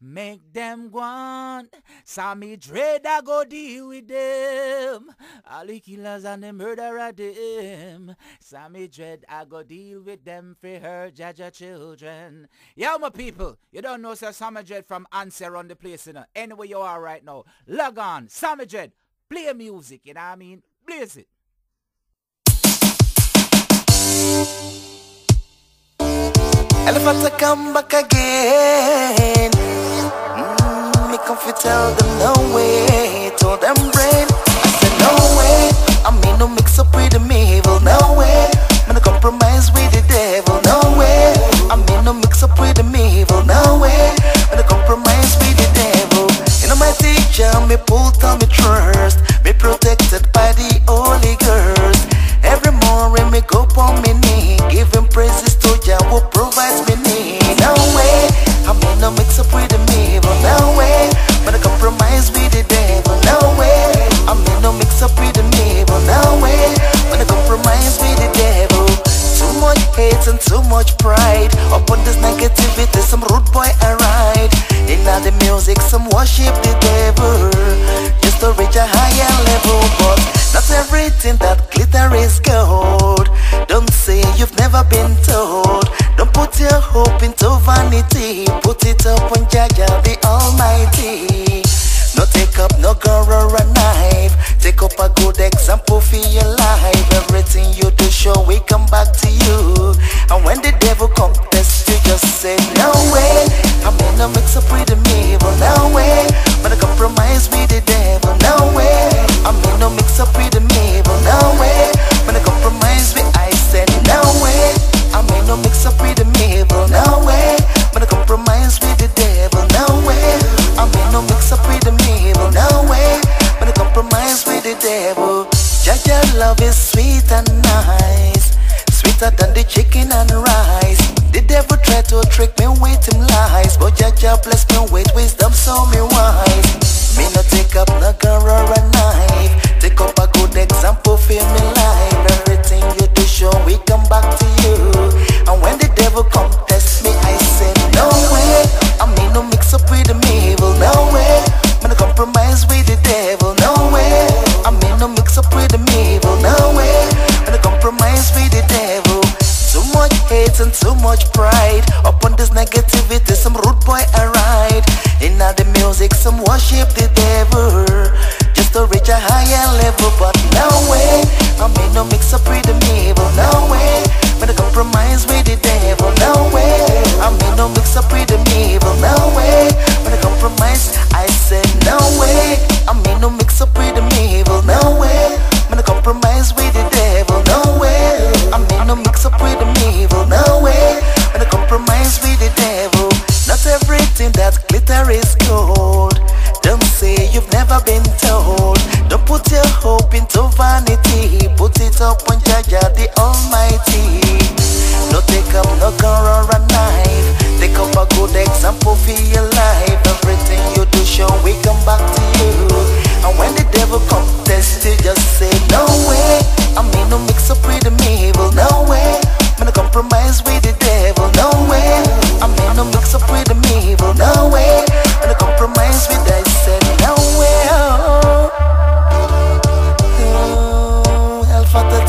Make them one. Samy Dread, I go deal with them. All the killers and the murderer them. Samy Dread, I go deal with them for her Jah Jah children. Yo, my people, you don't know Sir Samy Dread from Answer on the place, you know. Anywhere you are right now, log on. Samy Dread, play music, you know what I mean? Blaze it. Elephant to come back again. Mm, me come fi tell them no way. Told them brain. I said no way. I mean no mix up with the evil. No way. Me no compromise with the devil. No way. I mean no mix up with the evil. No way. Me no compromise with the devil. You know my teacher, me pull on me trust. Me protected by the Holy Ghost. Every morning me go on me knee, giving praises to Jah who provides me need. No way, I'm no mix up with the evil. No way, but I compromise with the devil. No way, I'm no mix up with the evil. No way, but I compromise with the devil. Too much hate and too much pride. Upon this negativity, some rude boy arrived. In the music, some worship the devil. Just to reach a higher level, but not everything that glitter is gold. Don't say you've never been told. Don't put your hope into vanity. Put it up on Jah Jah, the Almighty. No take up no gun or a knife. Take up a good example for your life. Everything you do, show we come back to you. And when the devil come test you, just say no way. I mean no mix up with the evil. No way. When I compromise with the devil. No way. I mean no mix up with the evil. No way. When I compromise with I said no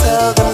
Alpha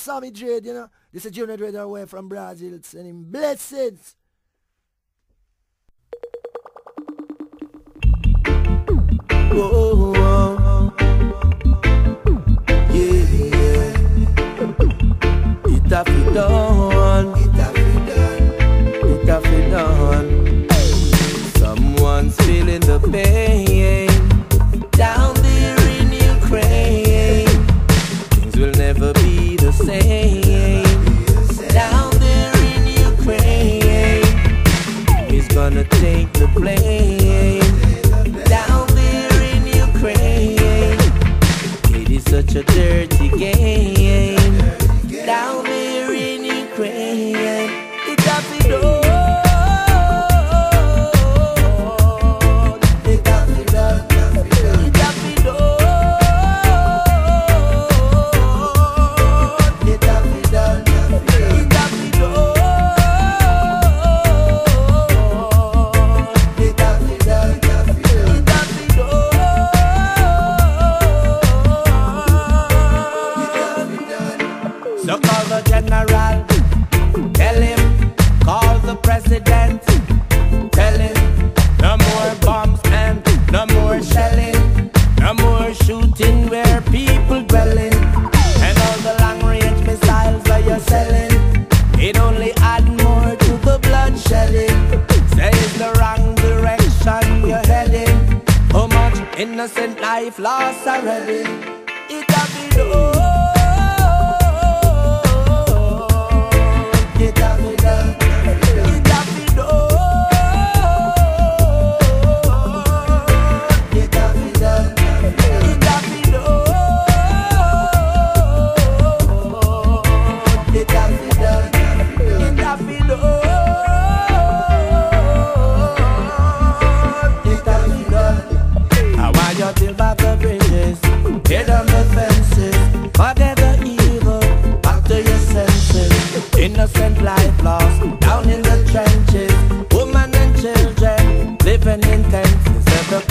Sammy Jade, you know. This is Junior Dread away from Brazil, sending him blessings. Oh, whoa. Yeah, yeah. It have it done. It have it done. It have it done. Someone's feeling the pain.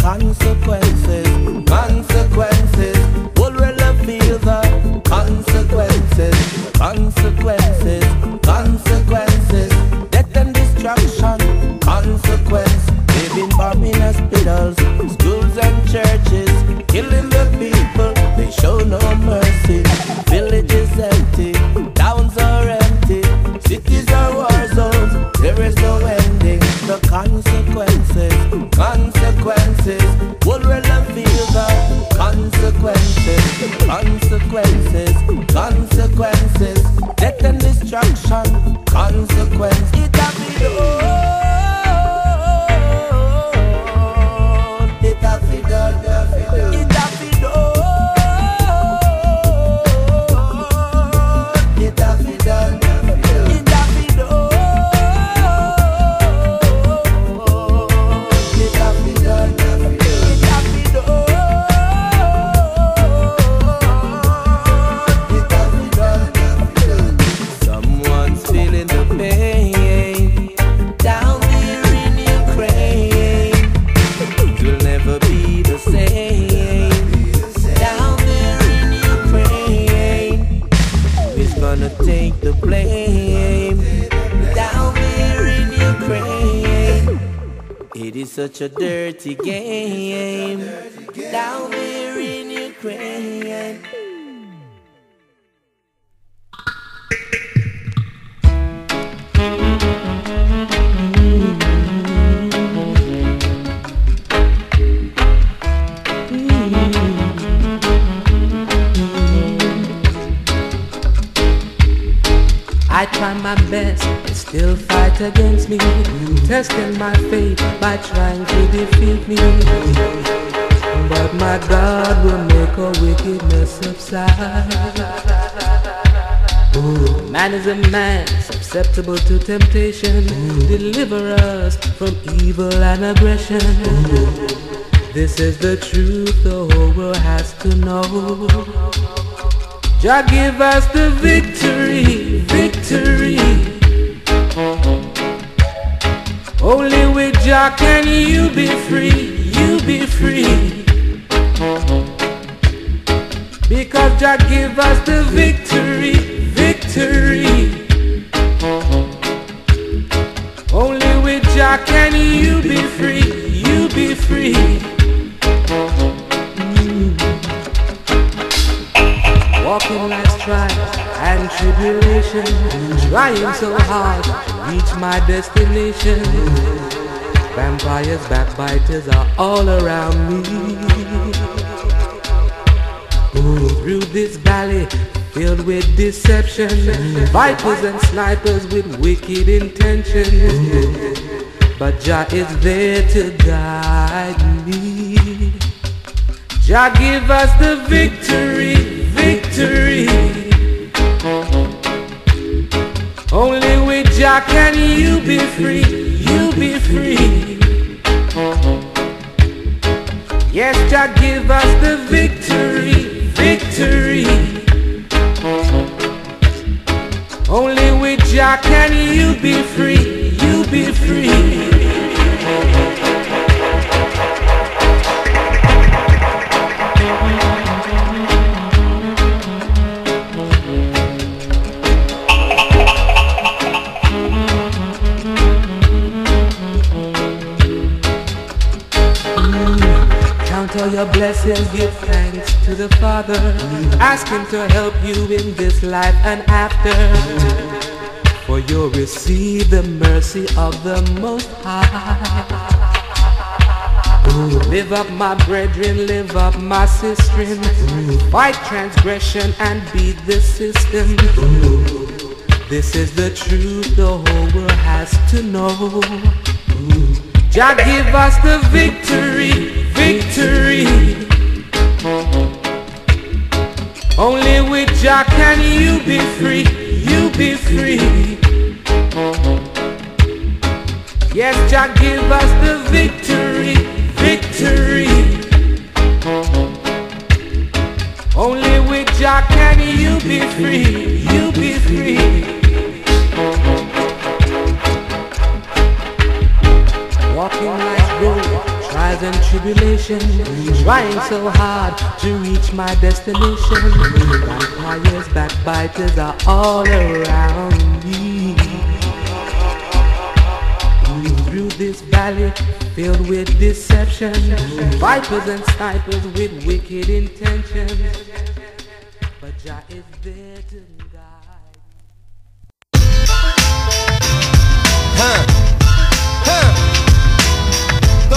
Concern I try my best, but still fight against me. Testing my faith by trying to defeat me. But my God will make all wickedness subside. Ooh, Man is a man, susceptible to temptation. Deliver us from evil and aggression. This is the truth the whole world has to know. Jah give us the victory, victory. Only with Jah can you be free, you be free. Because Jah give us the victory, victory. Only with Jah can you be free, you be free. Walking life's trials and tribulations Trying so hard to reach my destination. Vampires, backbiters are all around me. Ooh, Through this valley filled with deception Vipers and snipers with wicked intentions but Jah is there to guide me. Jah give us the victory, victory. Only with Jah can you be free, you be free. Yes, Jah give us the victory, victory. Only with Jah can you be free, you be free. Your blessings, give thanks to the Father. Ask Him to help you in this life and after. For you'll receive the mercy of the Most High. Live up, my brethren, live up, my sistren. Fight transgression and beat the system. This is the truth the whole world has to know. Jah give us the victory, victory. Only with Jah can you be free, you be free. Yes, Jah give us the victory, victory. Only with Jah can you be free, you be free. Trials and tribulations, trying so hard to reach my destination. Vampires, backbiters are all around me. Through this valley filled with deception, vipers and snipers with wicked intentions. But Jah is there to guide. Huh.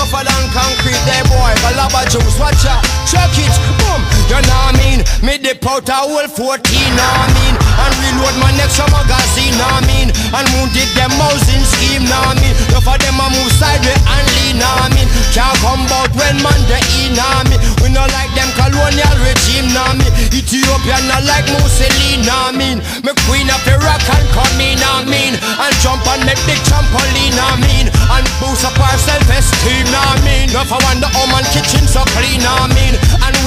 Tougher than concrete, they boy. Galaba juice, watch out. Check it, boom. You know what I mean? Me dip out a whole 14, know what I mean? And reload my next magazine, I mean? And wounded them housing scheme, I mean? Enough of them a move sideways and lean, I mean? Can't come out when man they in, I mean? We not like colonial regime, know what I mean? Ethiopia not like Mussolini, what mean? Me queen of Iraq and come in, what mean? And jump on me big trampoline, what mean? And boost up our self-esteem, I mean? Enough I wonder how man kitchen so clean, what mean?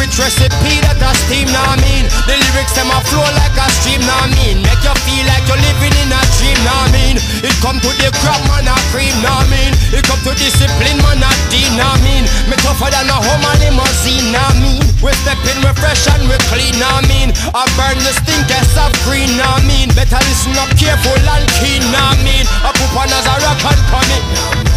With recipe that a steam, I mean? The lyrics them a flow like a stream, I mean? Make you feel like you're living in a dream, I mean? It come to the crap man a cream, I mean? It come to discipline man a dean, I mean? Me tougher than a home and limousine, I mean? We step in, we fresh and we clean, I mean? I burn the stinkers of green, I mean? Better listen up careful and keen, I mean? I put on as a rock and come in. We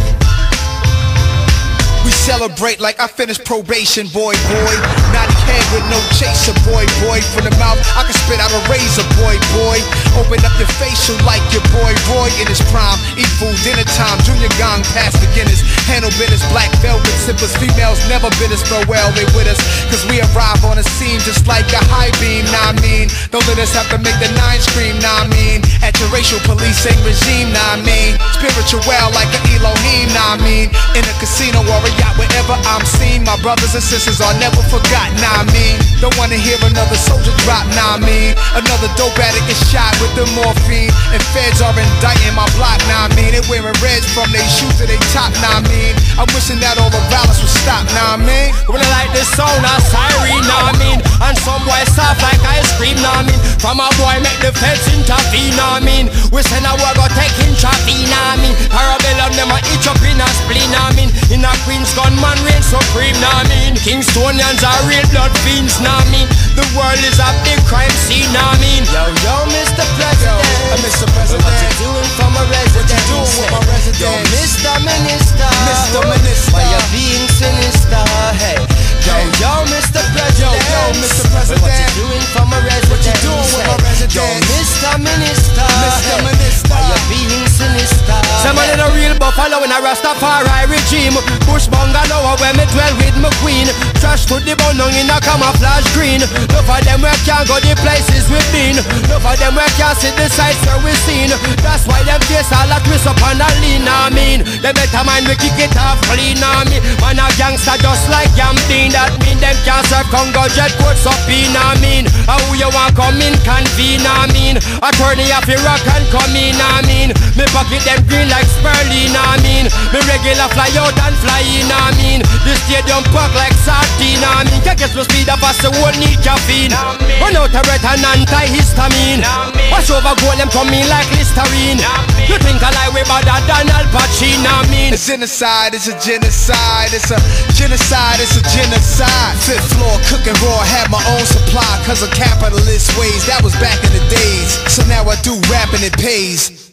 celebrate like I finished probation, boy, boy. Naughty head with no chaser, boy, boy. From the mouth, I can spit out a razor, boy, boy. Open up your facial like your boy, Roy in his prime. Eat food dinner time, Junior Gong past the Guinness. Handle business, black velvet sippers. Females never bid us farewell, they with us. Cause we arrive on the scene just like a high beam, nah I mean. Don't let us have to make the nine scream, nah I mean. At your racial policing regime, nah I mean. Spiritual like an Elohim, nah I mean. In a casino or a yacht, wherever I'm seen. My brothers and sisters are never forgotten, nah I mean. Don't wanna hear another soldier drop, nah I mean. Another dope addict is shot with the morphine. And feds are indicting my block, nah I mean. They wearing reds from their shoes to their top, nah I mean. I'm wishing that all the violence would stop, nah I mean. I like the sound siren, know what I mean? And some boy soft like ice cream, what I mean? From a boy make the feds intervene, what I mean? We send a war go intravene, know what I mean? Parabellum them a itch up in a spleen, what I mean? In a Queen's gunman reign supreme, what mean? Kingstonians are real blood fiends, what mean? The world is a big crime scene, what mean? Yo, yo, Mr. President, Yo, Mr. President. what you doing for my resident? What you doing with my residents? Yo, Mr. Minister, Mr. Minister. why you being sinister? Hey, yo, yo, Mr. President, Yo, yo, Mr. President. what you doing for my residents? What you doing with my Yo. Mr. Minister, Mr. Minister. why you being sinister? Some man in a real buffalo in a Rastafari regime. Bush bungalow where me dwell with my queen. Trash to the bone in a camouflage green. Love for them where can't go the places we've been. Love for them where can't see the sights where we've seen. That's why them face all that we up on a lean, I mean They better mind we kick it off clean, I mean Man a gangster just like Gambin That mean them can't serve Congo jet coats up in, I mean How you want come in, convene, I mean Attorney of rock and come in, I mean Me pocket them green like Sperling, I mean Me regular fly out and fly in, I mean. The stadium pack like sardine, I mean. Can't get slow speed up as the whole need caffeine. Run out a red and antihistamine. Wash over gold, them coming like Listerine. You think I lie way better than Al Pacino, I mean. It's genocide, it's a genocide, it's a genocide, it's a genocide. Fifth floor, cooking raw, had my own supply, cause of capitalist ways. That was back in the days. So now I do rap and it pays.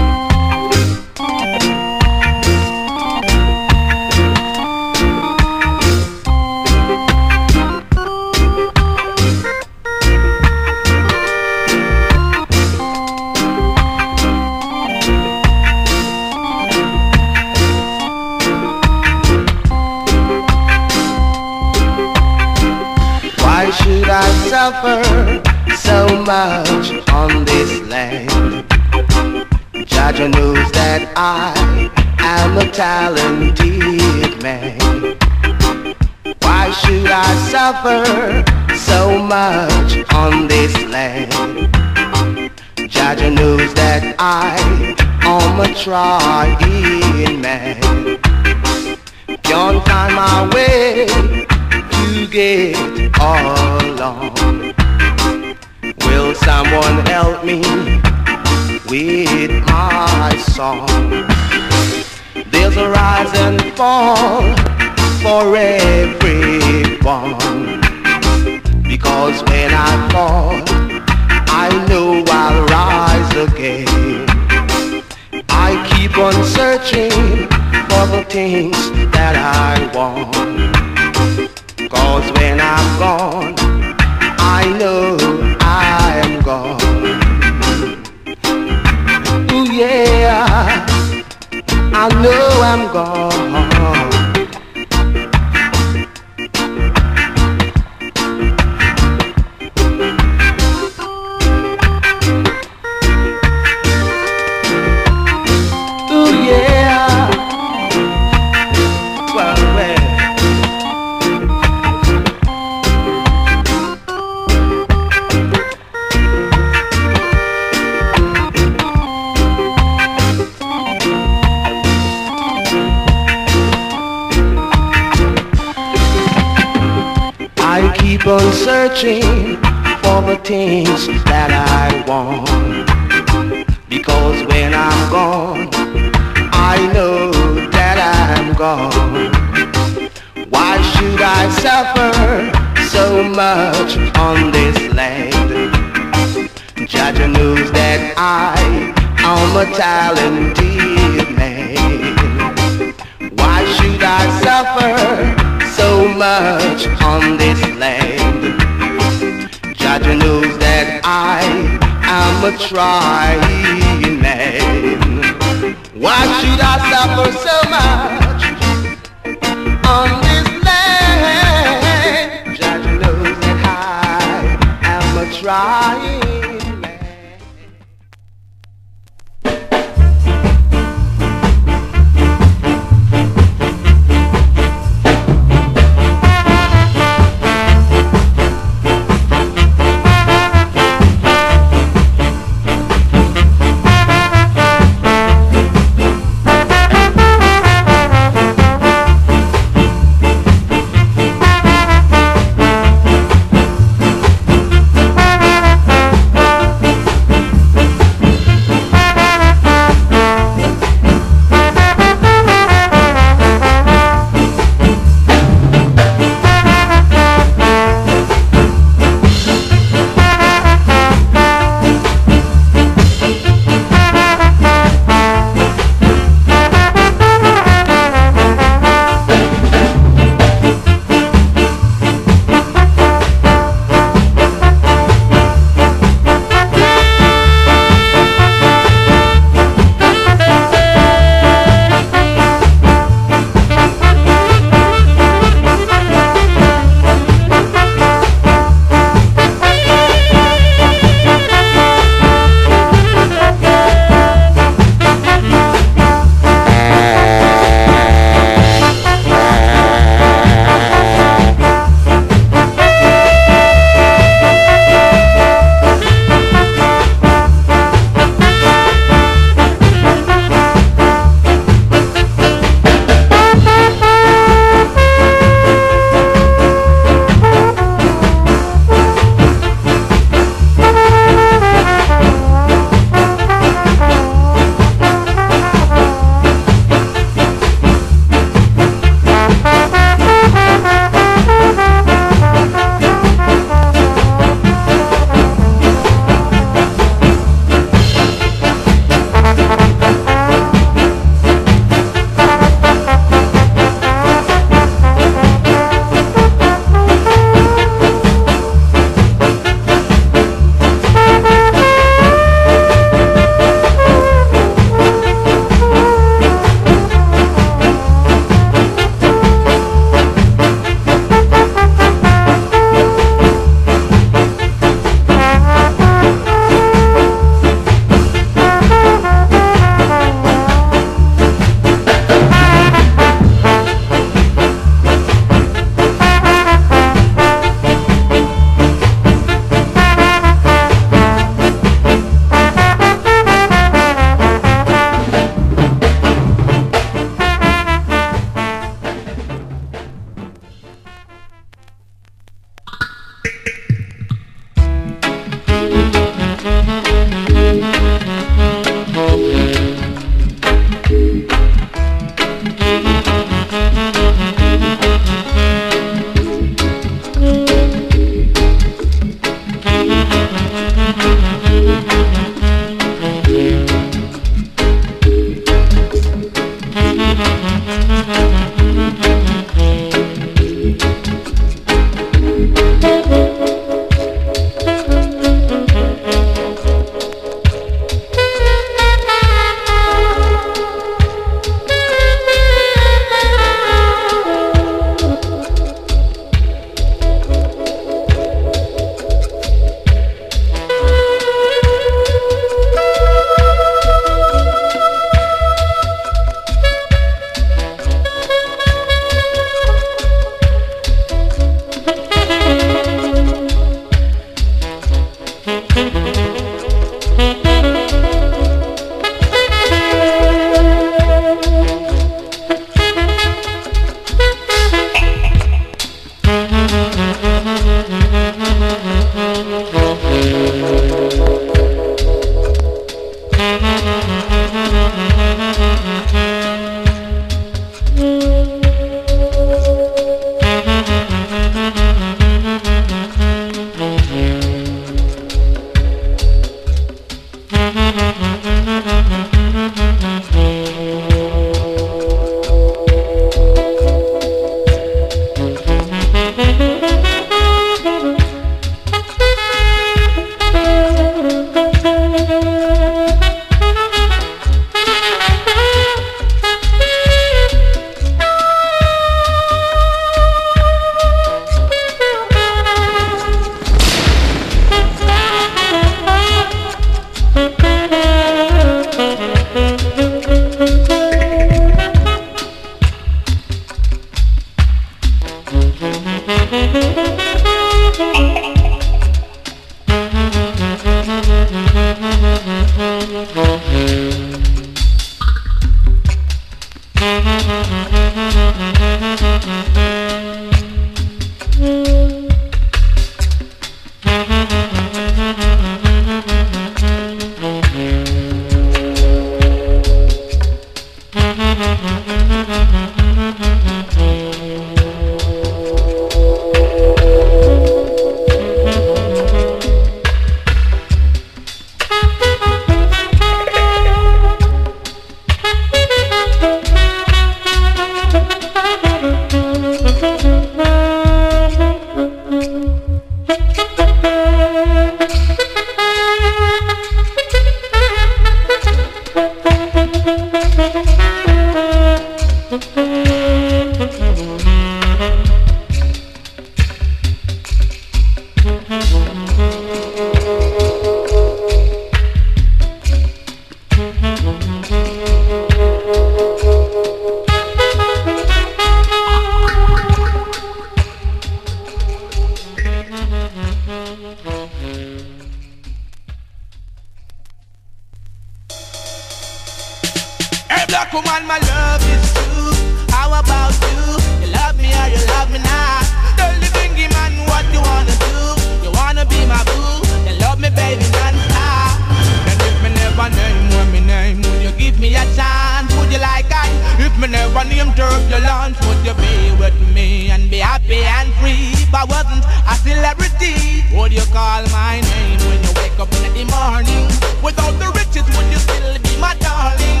I wasn't a celebrity, would you call my name when you wake up in the morning? Without the riches, would you still be my darling?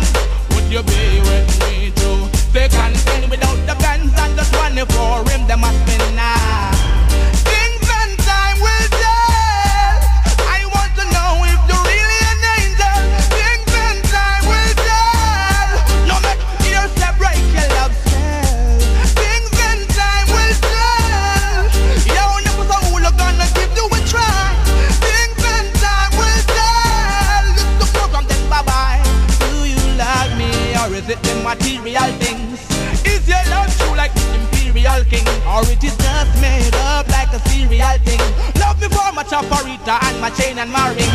Would you be with me too? They can without the guns and the 24 my chain and marry.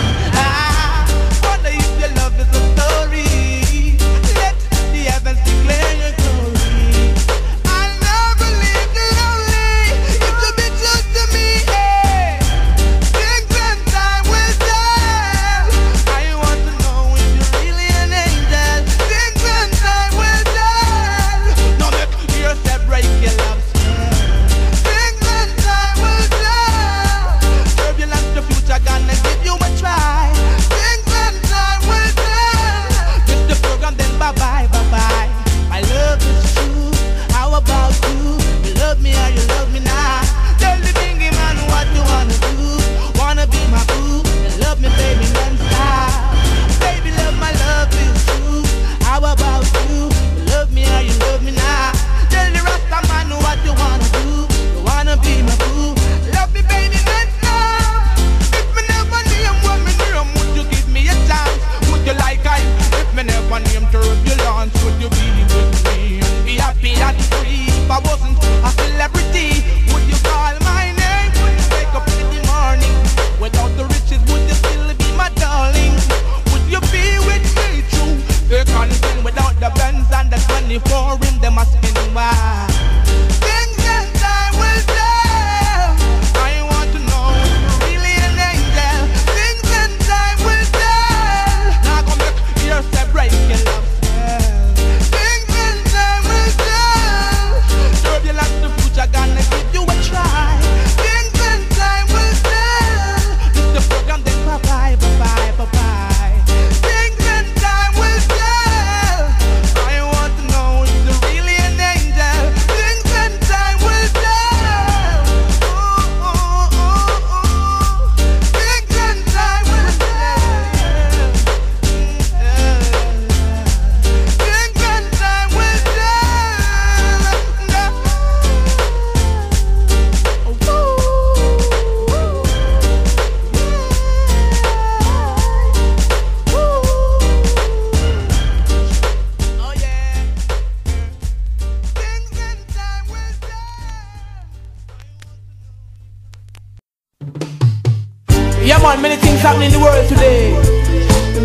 man, many things happening in the world today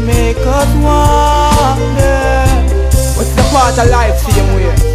Make us wonder What's the part of life same way?